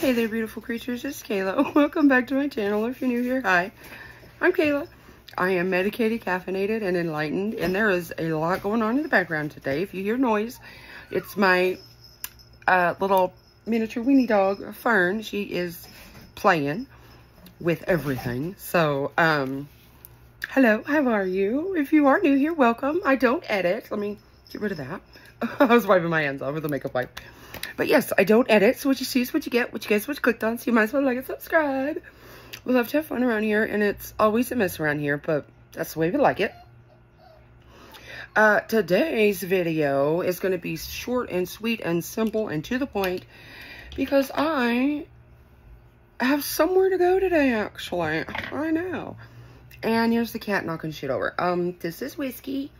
Hey there, beautiful creatures. It's Kayla. Welcome back to my channel. If you're new here, hi. I'm Kayla. I am medicated, caffeinated, and enlightened, and there is a lot going on in the background today. If you hear noise, it's my uh, little miniature weenie dog, Fern. She is playing with everything. So, um, hello, how are you? If you are new here, welcome. I don't edit. Let me get rid of that. I was wiping my hands off with a makeup wipe. But yes, I don't edit, so what you see is what you get, what you guys what you clicked on, so you might as well like and subscribe. We love to have fun around here, and it's always a mess around here, but that's the way we like it. Uh, today's video is going to be short and sweet and simple and to the point because I have somewhere to go today, actually. I know. And here's the cat knocking shit over. Um, this is Whiskey.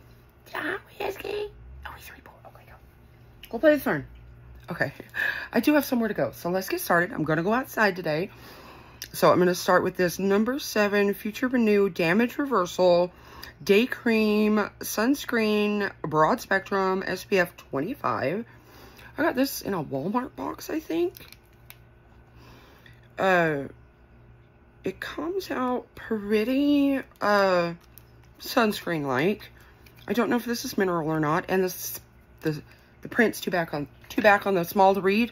Yeah, Whiskey. Oh, he's bored. Okay, go. Go play with Fern. Okay, I do have somewhere to go. So let's get started. I'm going to go outside today. So I'm going to start with this number seven Future Renew Damage Reversal Day Cream Sunscreen Broad Spectrum SPF 25. I got this in a Walmart box, I think. Uh, it comes out pretty uh, sunscreen-like. I don't know if this is mineral or not. And this, the the print's too back on too back on the small to read.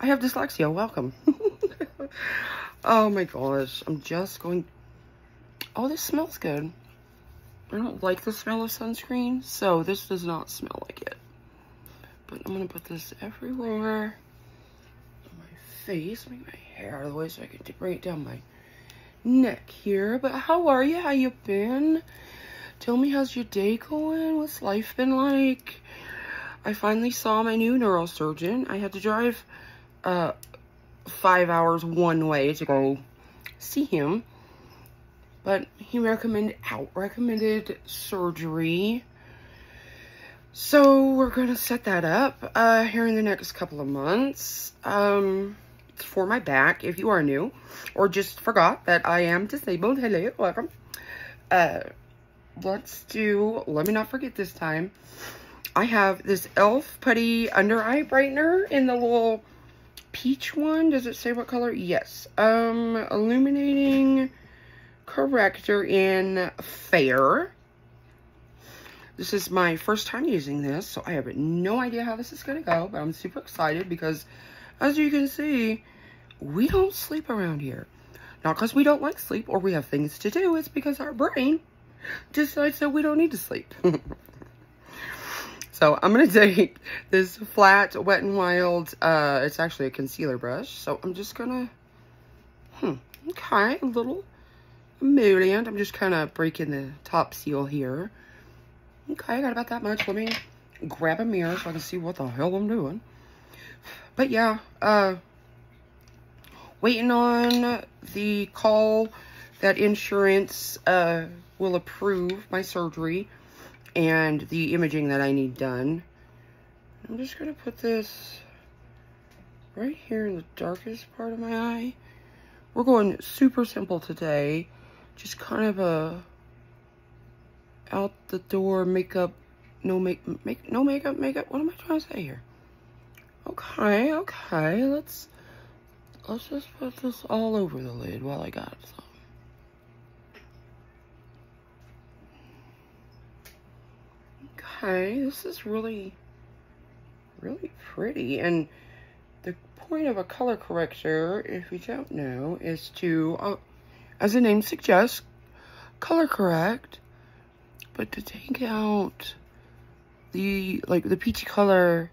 I have dyslexia. Welcome. oh my gosh. I'm just going. Oh, this smells good. I don't like the smell of sunscreen, so this does not smell like it. But I'm gonna put this everywhere. On my face, make my hair out of the way so I can bring it down my neck here. But how are you? How you been? Tell me how's your day going? What's life been like? I finally saw my new neurosurgeon. I had to drive uh, five hours one way to go see him. But he recommended out recommended surgery. So we're gonna set that up uh, here in the next couple of months. Um, for my back, if you are new, or just forgot that I am disabled. Hello, welcome. Uh, let's do. Let me not forget this time. I have this e.l.f. Putty Under Eye Brightener in the little peach one. Does it say what color? Yes. Um, Illuminating Corrector in Fair. This is my first time using this, so I have no idea how this is going to go, but I'm super excited because, as you can see, we don't sleep around here. Not because we don't like sleep or we have things to do, it's because our brain decides that we don't need to sleep. So I'm going to take this flat Wet n Wild, uh, it's actually a concealer brush. So I'm just going to, hmm, okay, a little emollient. I'm just kind of breaking the top seal here. Okay, I got about that much. Let me grab a mirror so I can see what the hell I'm doing. But yeah, uh, waiting on the call that insurance uh, will approve my surgery and the imaging that I need done. I'm just going to put this right here in the darkest part of my eye. We're going super simple today. Just kind of a out the door makeup, no make, make no makeup, makeup. What am I trying to say here? Okay, okay, let's let's just put this all over the lid while I got some. Okay, this is really, really pretty. And the point of a color corrector, if you don't know, is to, uh, as the name suggests, color correct, but to take out the, like, the peachy color,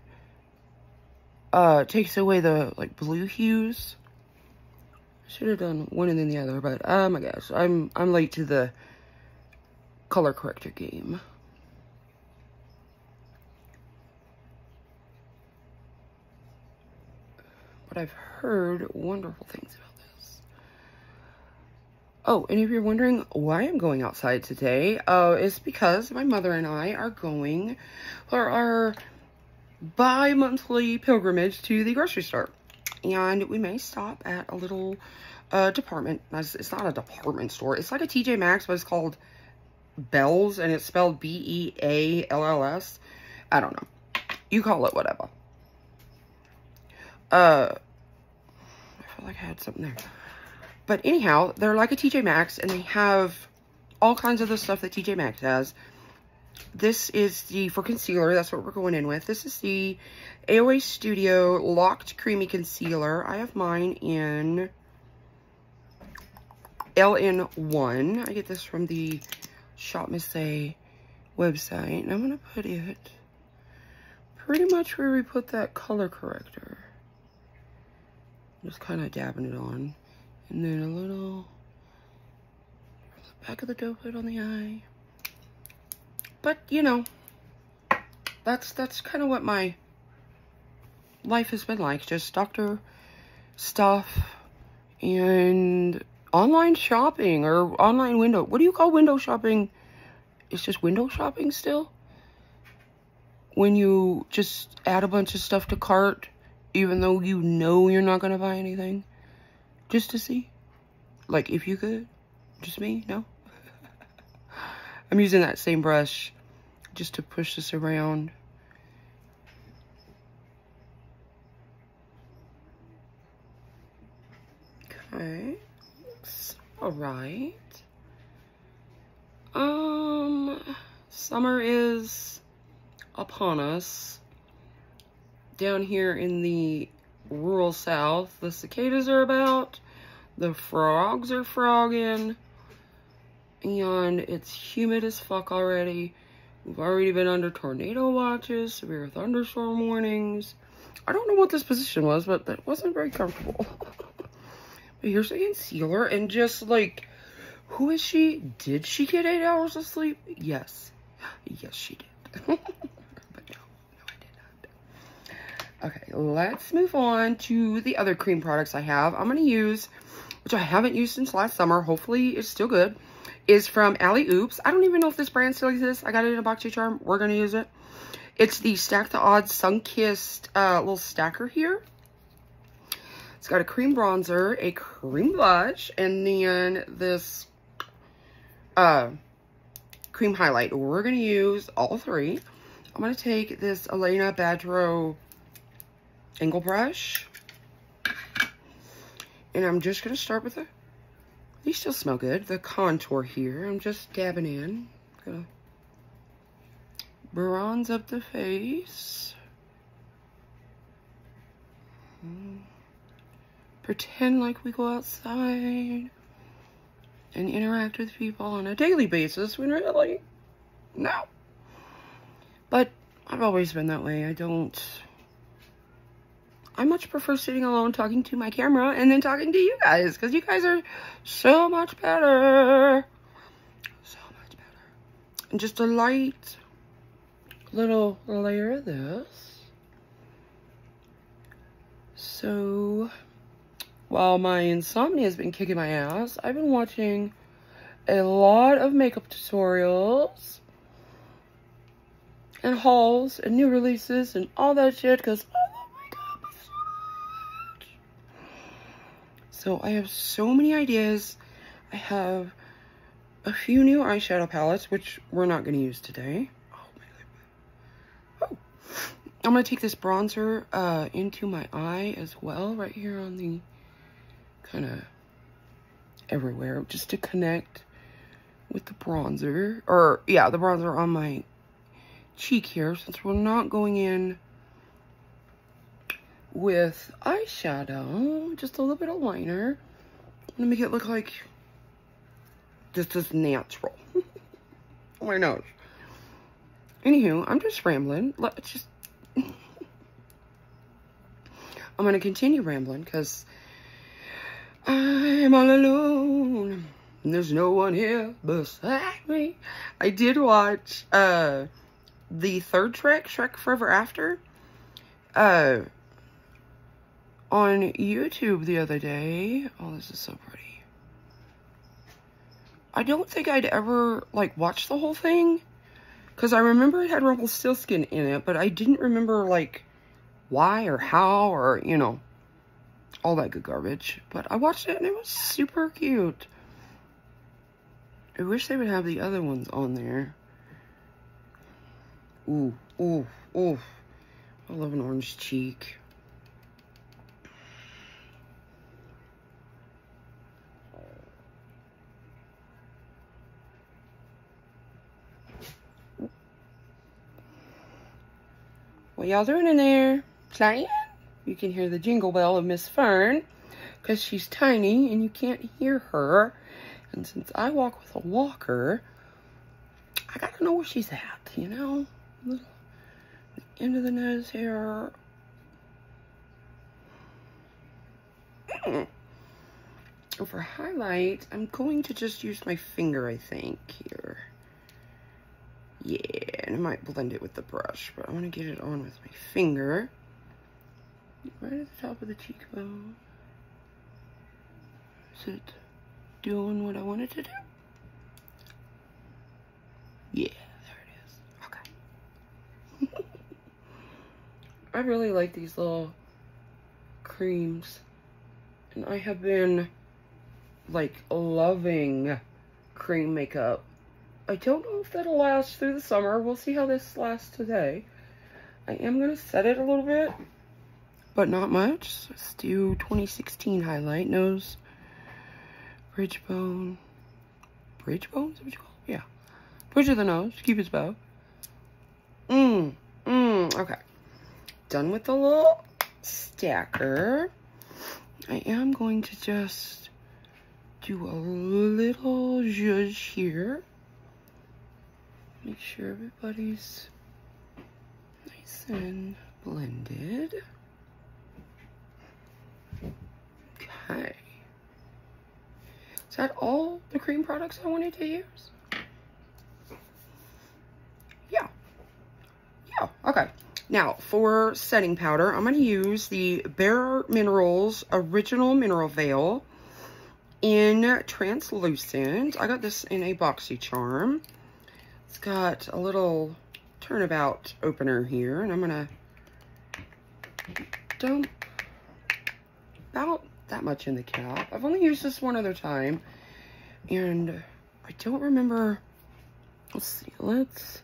uh, takes away the, like, blue hues. Should have done one and then the other, but, oh my gosh, I'm, I'm late to the color corrector game. But I've heard wonderful things about this. Oh, and if you're wondering why I'm going outside today, uh, it's because my mother and I are going for our bi-monthly pilgrimage to the grocery store. And we may stop at a little uh, department. It's not a department store. It's like a TJ Maxx, but it's called Bealls, and it's spelled B-E-A-L-L-S. I don't know. You call it whatever. Uh, like I had something there. But anyhow, they're like a TJ Maxx and they have all kinds of the stuff that TJ Maxx has. This is the, for concealer, that's what we're going in with. This is the AOA Studio Locked Creamy Concealer. I have mine in LN1. I get this from the Shop Miss A website. And I'm going to put it pretty much where we put that color corrector. Just kind of dabbing it on. And then a little back of the doe foot on the eye. But, you know, that's that's kind of what my life has been like. Just doctor stuff and online shopping or online window. What do you call window shopping? It's just window shopping still? When you just add a bunch of stuff to cart, even though you know you're not to buy anything, just to see. Like, if you could. Just me? No? I'm using that same brush just to push this around. Okay, all right. Um, summer is upon us. Down here in the rural south, the cicadas are about, the frogs are frogging, and it's humid as fuck already. We've already been under tornado watches, severe thunderstorm warnings. I don't know what this position was, but that wasn't very comfortable. but here's a concealer, and just like, who is she? Did she get eight hours of sleep? Yes. Yes, she did. but no, no, I did not. Okay, let's move on to the other cream products I have. I'm going to use, which I haven't used since last summer. Hopefully it's still good is from Alley Oops. I don't even know if this brand still exists. I got it in a BoxyCharm. We're going to use it. It's the Stack the Odds Sun-Kissed uh, little stacker here. It's got a cream bronzer, a cream blush, and then this uh, cream highlight. We're going to use all three. I'm going to take this Elena Badro angle brush. And I'm just going to start with a these still smell good. The contour here, I'm just dabbing in. Gonna bronze up the face. Hmm. Pretend like we go outside and interact with people on a daily basis when really, no. But I've always been that way. I don't I much prefer sitting alone talking to my camera and then talking to you guys because you guys are so much better. So much better. And just a light little layer of this. So while my insomnia has been kicking my ass, I've been watching a lot of makeup tutorials and hauls and new releases and all that shit because So I have so many ideas. I have a few new eyeshadow palettes, which we're not going to use today. Oh, oh. I'm going to take this bronzer uh, into my eye as well, right here on the kind of everywhere, just to connect with the bronzer. Or, yeah, the bronzer on my cheek here, since we're not going in with eyeshadow, just a little bit of liner. Gonna make it look like this is natural. my nose. Anywho, I'm just rambling. Let's just... I'm gonna continue rambling because I'm all alone. And there's no one here beside me. I did watch uh the third Shrek, Shrek Forever After. Uh on YouTube the other day. Oh, this is so pretty. I don't think I'd ever, like, watch the whole thing. Because I remember it had Rumpelstiltskin in it, but I didn't remember, like, why or how or, you know, all that good garbage. But I watched it and it was super cute. I wish they would have the other ones on there. Ooh, ooh, ooh. I love an orange cheek. What y'all doing in there? Playing? You can hear the jingle bell of Miss Fern because she's tiny and you can't hear her. And since I walk with a walker, I gotta know where she's at, you know? The end of the nose here. Mm. For highlight, I'm going to just use my finger, I think, here. Yeah, and I might blend it with the brush, but I want to get it on with my finger. Right at the top of the cheekbone. Is it doing what I wanted to do? Yeah, there it is. Okay. I really like these little creams. And I have been, like, loving cream makeup. I don't know if that'll last through the summer. We'll see how this lasts today. I am going to set it a little bit, but not much. Let's do 2016 highlight nose, bridge bone. Bridge bone? Is what you call it? Yeah. Bridge of the nose. Cupid's bow. Mmm. Mmm. Okay. Done with the little stacker. I am going to just do a little zhuzh here. Make sure everybody's nice and blended. Okay. Is that all the cream products I wanted to use? Yeah. Yeah, okay. Now, for setting powder, I'm going to use the Bare Minerals Original Mineral Veil in Translucent. I got this in a BoxyCharm. It's got a little turnabout opener here, and I'm to dump about that much in the cap. I've only used this one other time, and I don't remember. Let's see, let's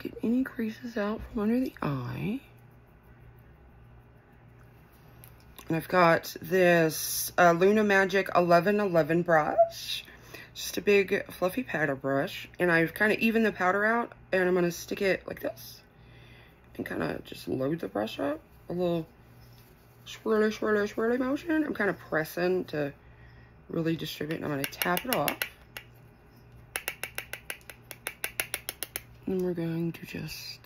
get any creases out from under the eye. And I've got this uh, Luna Magic 1111 brush. Just a big fluffy powder brush. And I've kind of evened the powder out. And I'm going to stick it like this. And kind of just load the brush up. A little swirly, swirly, swirly motion. I'm kind of pressing to really distribute. And I'm going to tap it off. And we're going to just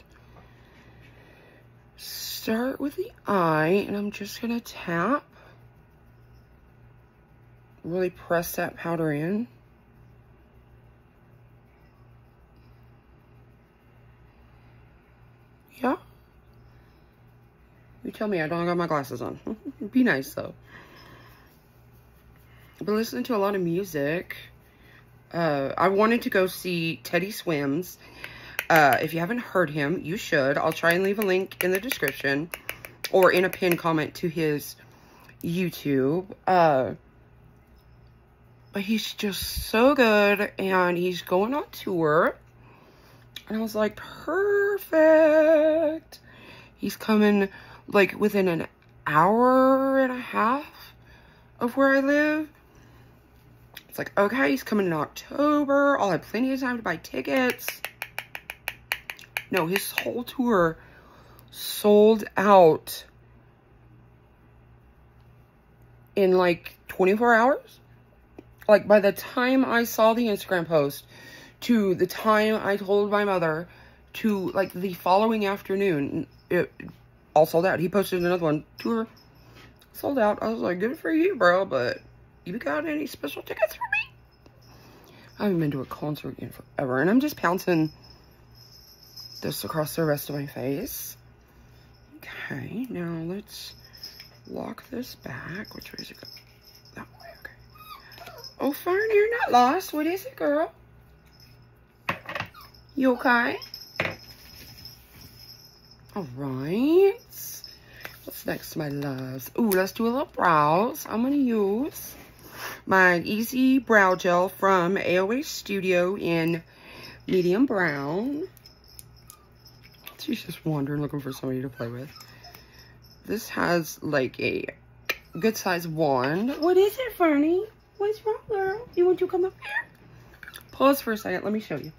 start with the eye and I'm just going to tap. Really press that powder in. Yeah. You tell me I don't got my glasses on. Be nice though. I've been listening to a lot of music. Uh, I wanted to go see Teddy Swims uh, if you haven't heard him, you should. I'll try and leave a link in the description or in a pinned comment to his YouTube. Uh, but he's just so good and he's going on tour. And I was like, perfect. He's coming like within an hour and a half of where I live. It's like, okay, he's coming in October. I'll have plenty of time to buy tickets. No, his whole tour sold out in like 24 hours. Like by the time I saw the Instagram post to the time I told my mother to like the following afternoon, it all sold out. He posted another one, tour sold out. I was like, good for you, bro, but you got any special tickets for me? I haven't been to a concert in forever, and I'm just pouncing this across the rest of my face. Okay, now let's walk this back. Which way is it go? That way, okay. Oh, Fern, you're not lost. What is it, girl? You okay? All right. What's next, my loves? Ooh, let's do a little brows. I'm going to use my Easy Brow Gel from AOA Studio in medium brown. She's just wandering looking for somebody to play with. This has like a good size wand. What is it, Fernie? What's wrong, girl? You want to come up here? Pause for a second. Let me show you.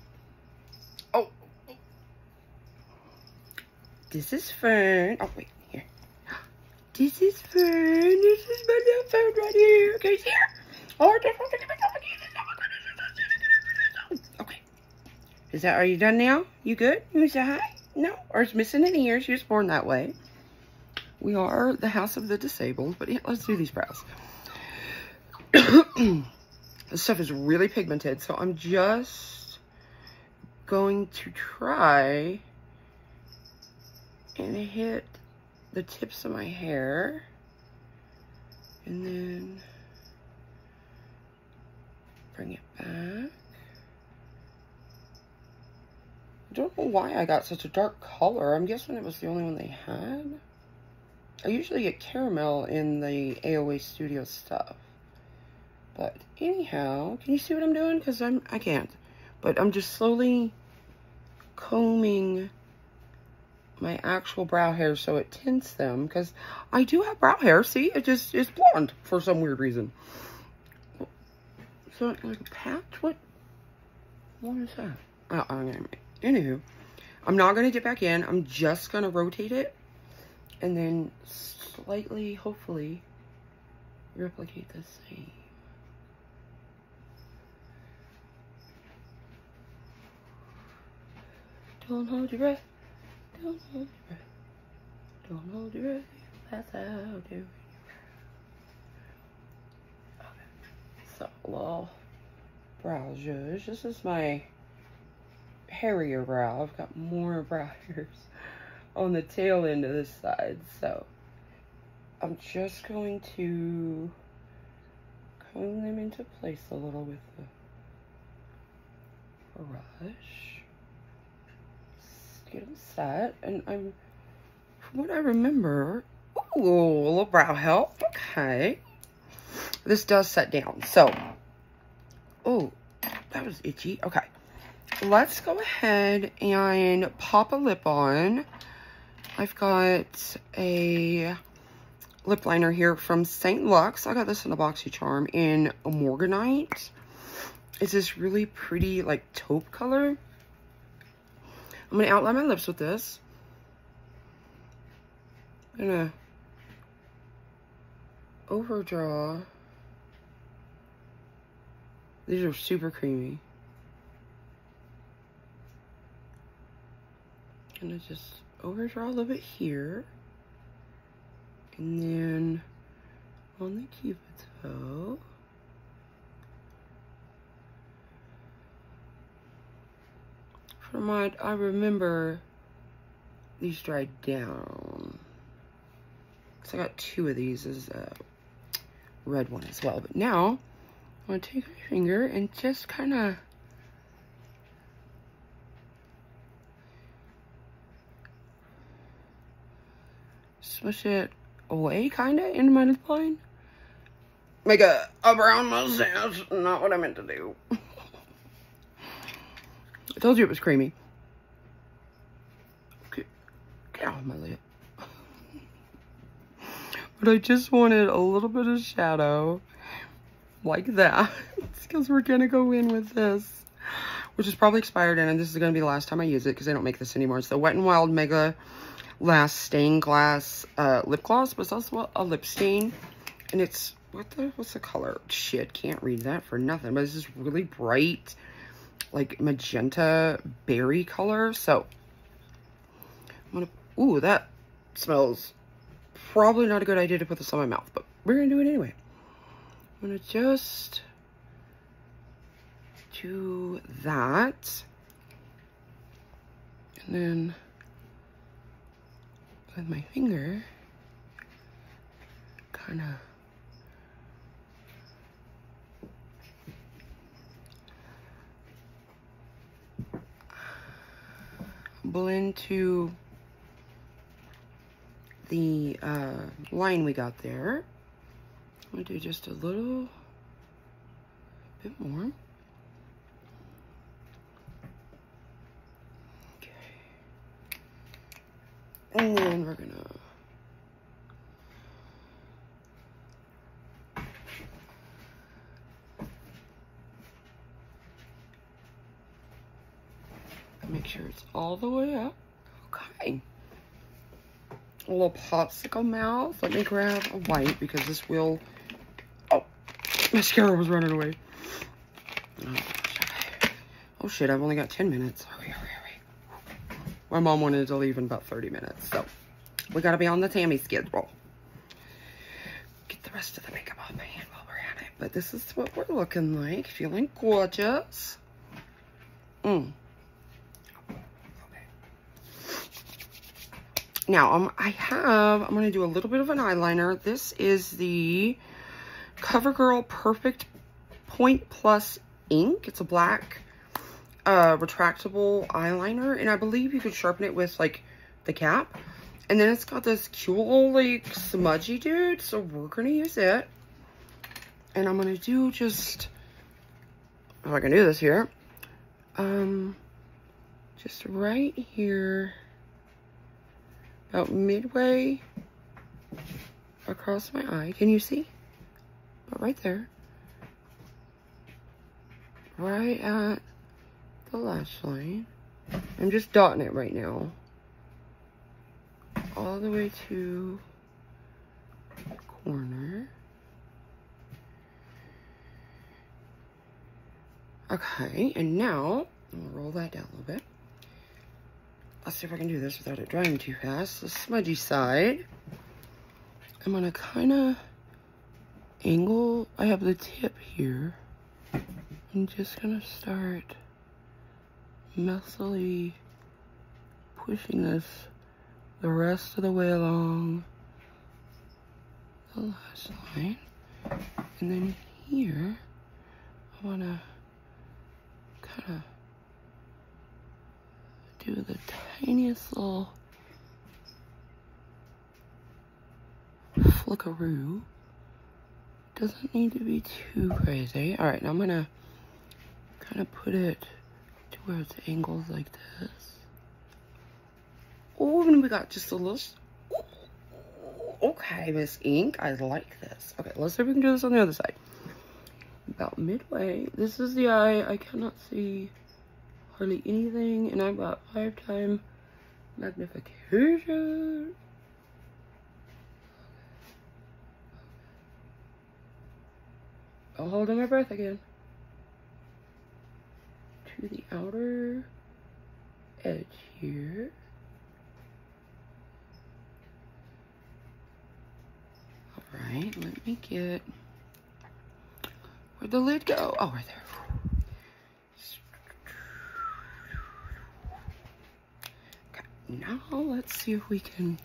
This is fun. Oh, wait, here. This is fun. This is my little phone right here. Okay. Oh, it up again. Okay. Is that, are you done now? You good? You say hi? No. Or it's missing an ear. She was born that way. We are the house of the disabled, but yeah, let's do these brows. this stuff is really pigmented, so I'm just going to try and hit the tips of my hair and then bring it back. I don't know why I got such a dark color. I'm guessing it was the only one they had. I usually get caramel in the AOA Studio stuff. But anyhow, can you see what I'm doing? Because I'm I can't. But I'm just slowly combing my actual brow hair so it tints them because I do have brow hair. See, it just is blonde for some weird reason. So like a patch? What? What is that? Oh, okay. Anywho, I'm not gonna dip back in. I'm just gonna rotate it and then slightly, hopefully, replicate the same. Don't hold your breath. Don't hold your breath. Don't hold your breath. Do Okay. So, little brow zhuzh. This is my hairier brow. I've got more brow hairs on the tail end of this side. So, I'm just going to comb them into place a little with the brush get them set. And I'm, from what I remember, ooh, a little brow help. Okay. This does set down. So, oh, that was itchy. Okay. Let's go ahead and pop a lip on. I've got a lip liner here from St. Lux. I got this in a BoxyCharm in Morganite. It's this really pretty, like, taupe color. I'm going to outline my lips with this. I'm going to overdraw. These are super creamy. I'm Gonna just overdraw a little bit here. And then on the cupid's bow. From I remember, these dried down. So I got two of these as a red one as well. But now, I'm going to take my finger and just kind of smush it away, kind of, into my lip line. Make a, a brown mustache. Not what I meant to do. I told you it was creamy. Get, get off my lip. but I just wanted a little bit of shadow like that. because we're going to go in with this, which is probably expired and this is going to be the last time I use it because I don't make this anymore. It's the Wet n Wild Mega Last Stained Glass uh, Lip Gloss, but it's also a lip stain. And it's, what the, what's the color? Shit, can't read that for nothing. But it's just really bright like magenta berry color. So I'm gonna, ooh, that smells probably not a good idea to put this on my mouth, but we're gonna do it anyway. I'm gonna just do that. And then with my finger, kind of blend to the uh, line we got there. I'm to do just a little bit more. Okay. And then we're going to Make sure it's all the way up. Okay. a little popsicle mouth. Let me grab a white because this will... Oh, mascara was running away. Oh, shit, I've only got 10 minutes. Hurry, hurry, hurry. My mom wanted to leave in about 30 minutes, so we gotta be on the Tammy schedule. Get the rest of the makeup off my hand while we're at it. But this is what we're looking like. Feeling gorgeous. Mm. Now, um, I have, I'm going to do a little bit of an eyeliner. This is the CoverGirl Perfect Point Plus Ink. It's a black uh, retractable eyeliner, and I believe you could sharpen it with, like, the cap. And then it's got this cute little, like, smudgy dude, so we're going to use it. And I'm going to do just, if I can do this here, um, just right here about midway across my eye. Can you see? But right there. Right at the lash line. I'm just dotting it right now. All the way to the corner. Okay, and now, I'm gonna roll that down a little bit. Let's see if I can do this without it drying too fast. The smudgy side. I'm gonna kind of angle. I have the tip here. I'm just gonna start messily pushing this the rest of the way along the last line. And then here, I wanna kind of do the tiniest little flickaroo. Doesn't need to be too crazy. All right, now I'm gonna kind of put it to where it's angled like this. Oh, and we got just a little, okay, Miss Ink, I like this. Okay, let's see if we can do this on the other side. About midway, this is the eye, I cannot see hardly anything, and I've got five time magnification. I'll hold on my breath again. To the outer edge here. Alright, let me get... Where'd the lid go? Oh, right there. Now let's see if we can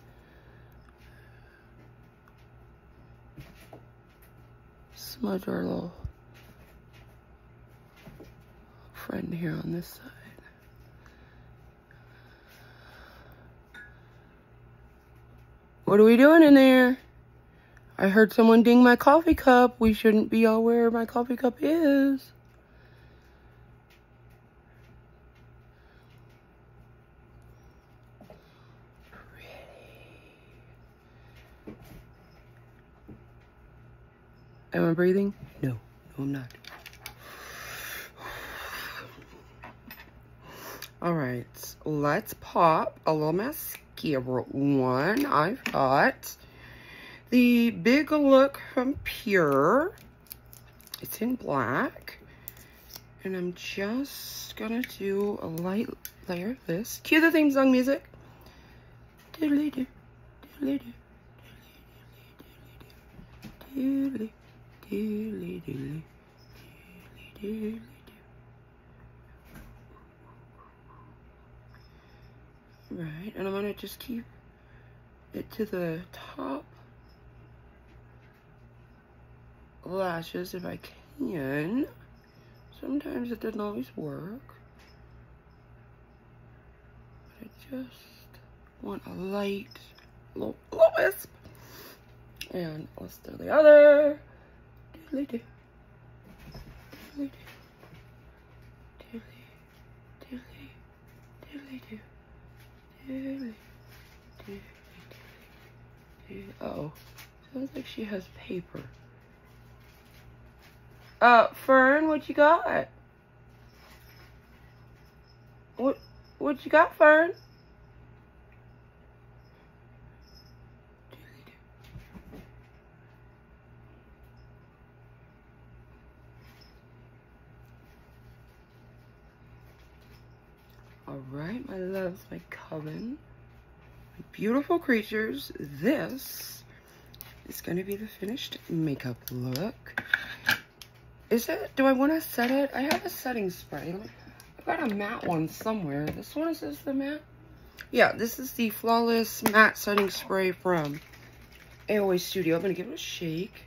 smudge our little friend here on this side. What are we doing in there? I heard someone ding my coffee cup. We shouldn't be all where my coffee cup is. Am I breathing? No, no I'm not. All right, let's pop a little mascara one. I've got the Big Look from Pure. It's in black. And I'm just gonna do a light layer of this. Cue the theme song music. Diddly do, diddly do, diddly diddly diddly. Right, and I'm gonna just keep it to the top lashes if I can. Sometimes it doesn't always work. But I just want a light little, little wisp. And let's do the other Diddly do. Diddly, diddly, diddly do. Diddly, diddly, diddly, Uh oh. Sounds like she has paper. Uh, Fern, what you got? What, what you got, Fern? All right, my loves, my coven, my beautiful creatures. This is going to be the finished makeup look. Is it, do I want to set it? I have a setting spray. I've got a matte one somewhere. This one is this the matte? Yeah, this is the Flawless Matte Setting Spray from AOA Studio. I'm going to give it a shake.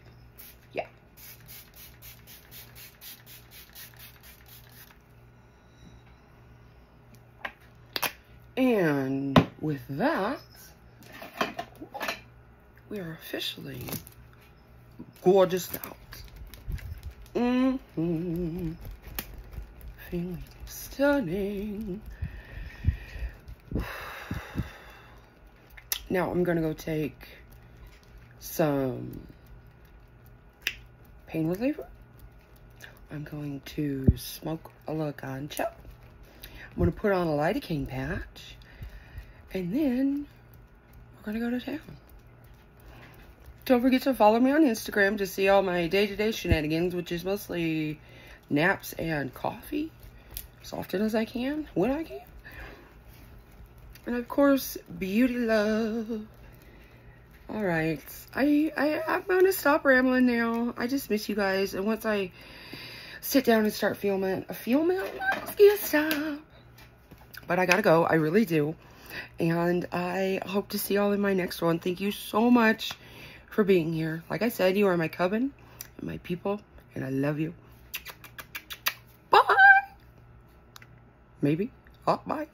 And with that, we are officially gorgeous out. Mm hmm Feeling stunning. Now I'm gonna go take some pain reliever. I'm going to smoke a little I'm gonna put on a lidocaine patch. And then we're gonna go to town. Don't forget to follow me on Instagram to see all my day-to-day -day shenanigans, which is mostly naps and coffee as often as I can, when I can. And of course, beauty love. All right, I, I, I'm gonna stop rambling now. I just miss you guys. And once I sit down and start filming, filming, get stop. But I gotta go, I really do. And I hope to see y'all in my next one. Thank you so much for being here. Like I said, you are my coven and my people, and I love you. Bye. Maybe. Oh, bye.